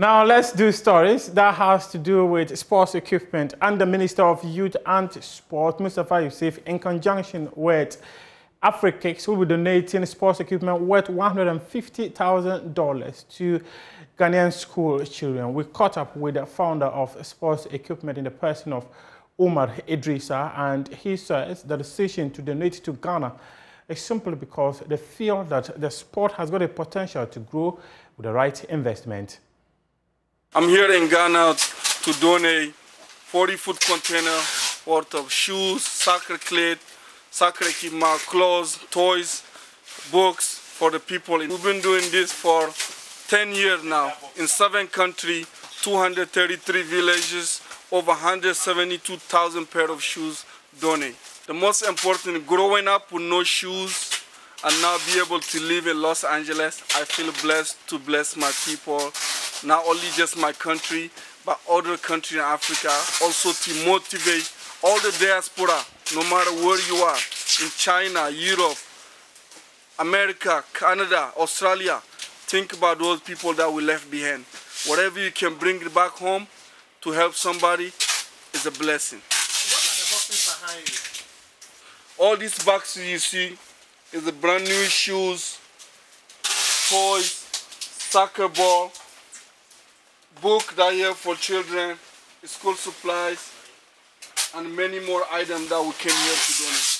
Now let's do stories that has to do with sports equipment and the Minister of Youth and Sport, Mustapha Ussif, in conjunction with Afrikicks will be donating sports equipment worth $150,000 to Ghanaian school children. We caught up with the founder of sports equipment in the person of Umar Idrisa and he says the decision to donate to Ghana is simply because they feel that the sport has got a potential to grow with the right investment. I'm here in Ghana to donate 40 foot container worth of shoes, soccer kit, soccer equipment, clothes, toys, books for the people. We've been doing this for 10 years now in seven countries, 233 villages, over 172,000 pair of shoes donated. The most important, growing up with no shoes and now be able to live in Los Angeles, I feel blessed to bless my people not only just my country, but other countries in Africa, also to motivate all the diaspora, no matter where you are, in China, Europe, America, Canada, Australia. Think about those people that we left behind. Whatever you can bring back home to help somebody is a blessing. What are the boxes behind you? All these boxes you see is the brand new shoes, toys, soccer ball, book that here for children, school supplies, and many more items that we came here to donate.